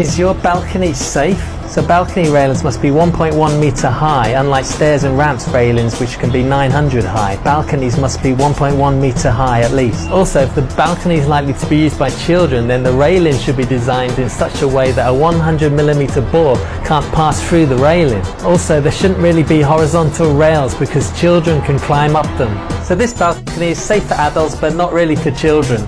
Is your balcony safe? So balcony railings must be 1.1 meter high, unlike stairs and ramps railings which can be 900 high. Balconies must be 1.1 meter high at least. Also, if the balcony is likely to be used by children, then the railing should be designed in such a way that a 100 millimeter bore can't pass through the railing. Also, there shouldn't really be horizontal rails because children can climb up them. So this balcony is safe for adults but not really for children.